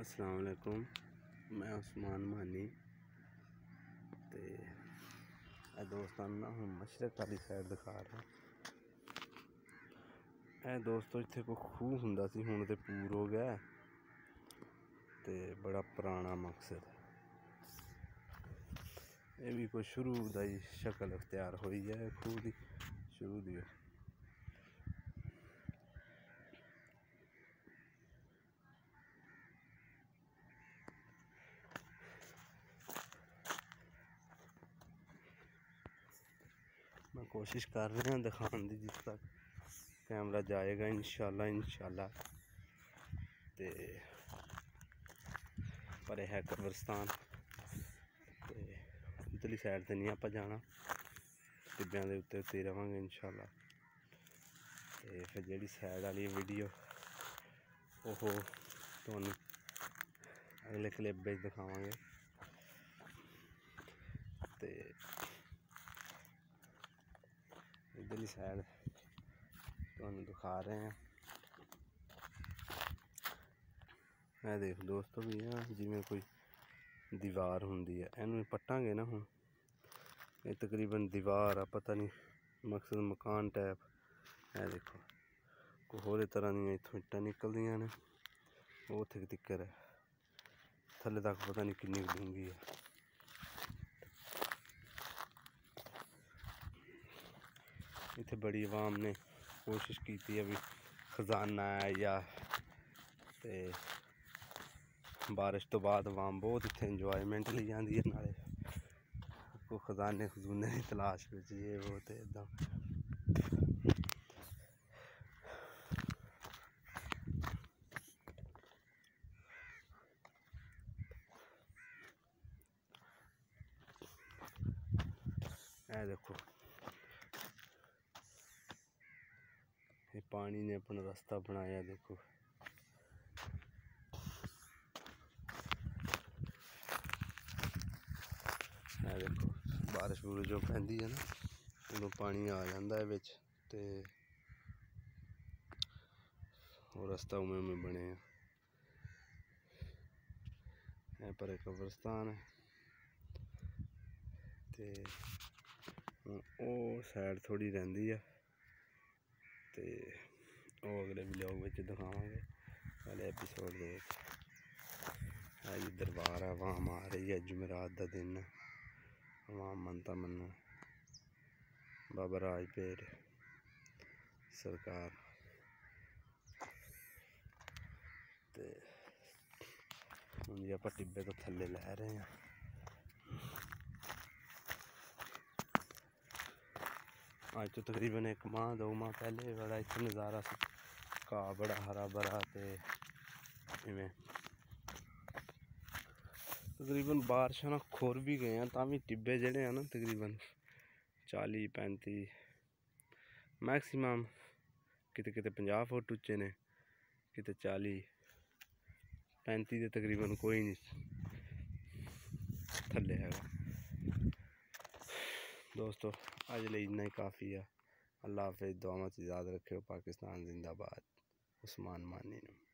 ਅਸਲਾਮ ਵਾਲੇਕੁਮ ਮੈਂ ਉਸਮਾਨ ਮਾਨੀ ਤੇ ਇਹ ਦੋਸਤਾਂ ਨੂੰ ਨਾ ਹੁਣ ਮਸ਼ਰਕ ਵਾਲੀ ਸਾਈਡ ਦਿਖਾ ਰਿਹਾ। ਇਹ ਦੋਸਤੋ ਇੱਥੇ ਕੋਈ ਖੂਹ ਹੁੰਦਾ ਸੀ, ਹੁਣ ਤੇ ਪੂਰ ਹੋ ਗਿਆ। ਤੇ ਬੜਾ ਪੁਰਾਣਾ ਮਕਸਦ। ਇਹ ਵੀ ਕੋਈ ਸ਼ੁਰੂ ਦਾ ਹੀ ਸ਼ਕਲ ਅਖਤਿਆਰ ਹੋਈ ਹੈ ਖੂਹ ਦੀ ਸ਼ੁਰੂ ਦੀ। ਮੈਂ ਕੋਸ਼ਿਸ਼ ਕਰ ਰਿਹਾ ਦਿਖਾਉਣ ਦੀ ਜਿਸ ਤੱਕ ਕੈਮਰਾ ਜਾਏਗਾ, ਇਨਸ਼ਾਅੱਲਾ ਇਨਸ਼ਾਅੱਲਾ। ਅਤੇ ਪਰ ਇਹ ਹੈ ਕਬਰਸਤਾਨ। ਅਤੇ ਉਤਲੀ ਸਾਈਡ ਤੇ ਨਹੀਂ ਆਪਾਂ ਜਾਣਾ। ਟਿੱਬਿਆਂ ਦੇ ਉੱਤੇ ਉੱਤੇ ਰਵਾਂਗੇ, ਇਨਸ਼ਾਅੱਲਾ। ਅਤੇ ਫਿਰ ਜਿਹੜੀ ਸਾਈਡ ਵਾਲੀ ਵੀਡੀਓ ਉਹ ਤੁਹਾਨੂੰ ਅਗਲੇ ਕਲਿੱਪ ਵਿੱਚ ਦਿਖਾਵਾਂਗੇ। ਇਧਰਲੀ ਸਾਈਡ ਤੁਹਾਨੂੰ ਦਿਖਾ ਰਹੇ ਹਾਂ ਇਹ ਦੇਖ ਦੋਸਤੋ ਵੀ ਆ ਜਿਵੇਂ ਕੋਈ ਦੀਵਾਰ ਹੁੰਦੀ ਹੈ ਇਹਨੂੰ ਪੱਟਾਂਗੇ ਨਾ ਹੁਣ ਇਹ ਤਕਰੀਬਨ ਦੀਵਾਰ ਆ ਪਤਾ ਨਹੀਂ ਮਕਸਦ ਮਕਾਨ ਟਾਈਪ ਇਹ ਦੇਖੋ ਕੋਈ ਹੋਰ ਤਰ੍ਹਾਂ ਦੀਆਂ ਇੱਥੋਂ ਇੱਟਾਂ ਨਿਕਲਦੀਆਂ ਨੇ ਉਹ ਉੱਥੇ ਤਿੱਕਰ ਹੈ ਥੱਲੇ ਤੱਕ ਪਤਾ ਨਹੀਂ ਕਿੰਨੀ ਡੂੰਗੀ ਹੈ इतने बड़ी आवाम ने कोशिश की थी अभी खजाना है या ते बारिश तो बाद आवाम बहुत इतने इंजॉयमेंट ले जाती है नाले। को खजाने खजूने की तलाश में ये वो तो इदा देखो। ਦੇਖੋ ਇਹ ਪਾਣੀ ਨੇ ਆਪਣਾ ਰਸਤਾ ਬਣਾਇਆ, ਦੇਖੋ। ਇਹ ਦੇਖੋ, ਬਾਰਿਸ਼ ਬੁਰਿਸ਼ ਜੋ ਪੈਂਦੀ ਹੈ ਨਾ, ਉਦੋਂ ਪਾਣੀ ਆ ਜਾਂਦਾ ਹੈ ਵਿੱਚ ਤੇ ਉਹ ਰਸਤਾ ਉਵੇਂ ਉਵੇਂ ਬਣਿਆ ਇਹ ਪਰ ਕਬਰਸਤਾਨ ਹੈ। ਤੇ ਉਹ ਸਾਈਡ ਥੋੜੀ ਰਹਿੰਦੀ ਆ। ਤੇ ਉਹ ਅਗਲੇ ਵਲੌਗ ਵਿੱਚ ਦਿਖਾਵਾਂਗੇ ਵਾਲੇ ਐਪੀਸੋਡ ਦੇ ਵਿੱਚ। ਆ ਦਰਬਾਰ ਆ ਵਾਮ ਆ ਰਹੀ ਹੈ ਜੁਮਰਾਤ ਦਾ ਦਿਨ ਵਾਮ ਮੰਤਾ ਮੰਨੋ। ਬਾਬਾ ਰਾਜਪੇਰ ਸਰਕਾਰ। ਤੇ ਹੁਣ ਜੀ ਆਪਾਂ ਟਿੱਬੇ ਤੋਂ ਥੱਲੇ ਲੈ ਰਹੇ ਹਾਂ। आज तो तकरीबन एक माह, दो माह पहले बड़ा इतना नज़ारा का, बड़ा हरा भरा इवें। तकरीबन बारिश ना खोर भी गए हैं, तां भी टिब्बे जेह्ड़े हैं ना, तकरीबन चाली, पैंती, मैक्सिमम किते किते पंजाह् फुट उच्चे ने, किते चाली, पैंती तकरीबन कोई नहीं थल्ले हैगा। दोस्तों अज इन्ना ही काफ़ी है। अल्लाह हाफिज़ दुआव याद रखे पाकिस्तान जिंदाबाद। उस्मान मानी ने।